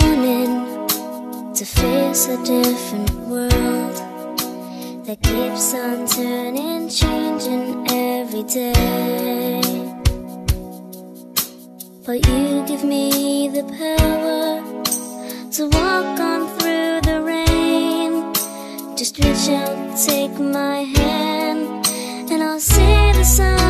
Morning to face a different world that keeps on turning, changing every day. But you give me the power to walk on through the rain. Just reach out, take my hand, and I'll see the sun